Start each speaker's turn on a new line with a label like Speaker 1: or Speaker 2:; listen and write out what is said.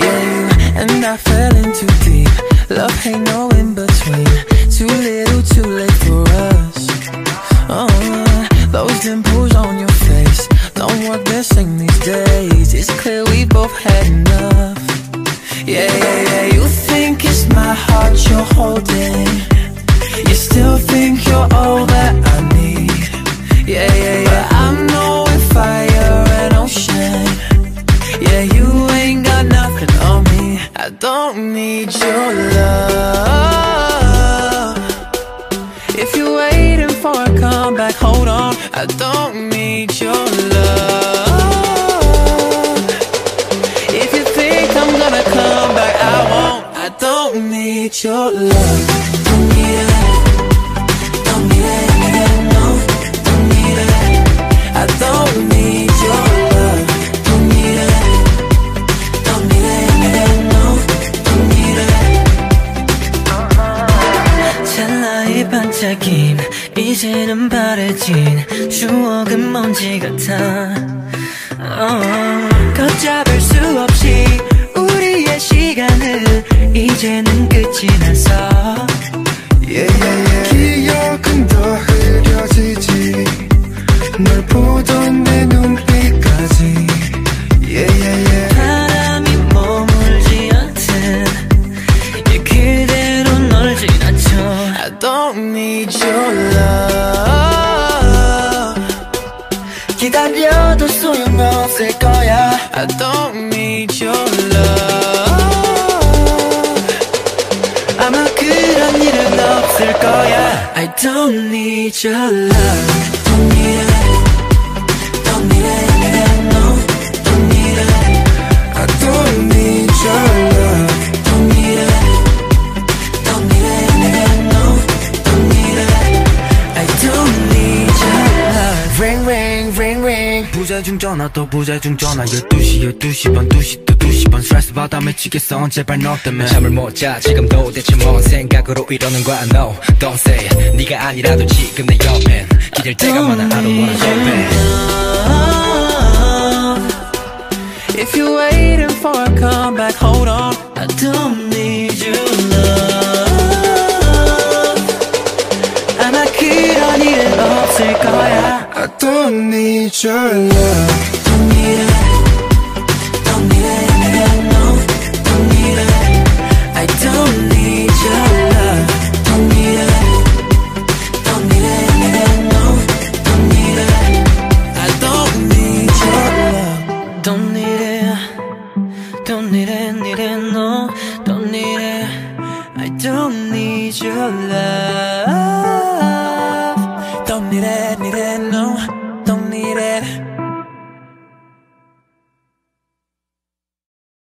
Speaker 1: and I fell in too deep. Love ain't no in between. Too little, too late for us. Oh, those dimples on your face. No one missing these days. It's clear we both had enough. Yeah, yeah, yeah. You think it's my heart you're holding. You still think you're all I don't need your love. If you're waiting for a comeback, hold on. I don't need your love. If you think I'm gonna come back, I won't. I don't need your love.
Speaker 2: 반짝임 이제는 바래진. 추억은 먼지 같아. 어, 걷잡을 수 없이
Speaker 1: don't need your love.
Speaker 2: 기다려도 소용없을 거야
Speaker 1: I don't need your love.
Speaker 2: 아마 그런 일은 없을 거야 I don't need your love
Speaker 1: Don't need it. Don't need it,
Speaker 3: 부재중 전화 또 부재중 전화. 12시 12시 반 2시 또 2시 반. 스트레스 받아 미치겠어. 제발 너 때문에.
Speaker 4: 잠을 못 자. 지금도 대체 뭔 생각으로 이러는 거야? No don't say it. 네가 아니라도 지금 내 옆엔 기댈 때가 많아. I don't wanna go back
Speaker 1: If you're waiting for a comeback, hold on.
Speaker 2: I don't need your love. 아마 그런 일은 없을 거야
Speaker 5: I don't need your love
Speaker 1: Don't need it. Don't need it, no. Don't need it.
Speaker 2: I don't need your love
Speaker 1: Don't need it. Don't need it, no. Don't need it. I don't need your love.
Speaker 2: Don't need it Don't need it, no Don't need it I don't need your love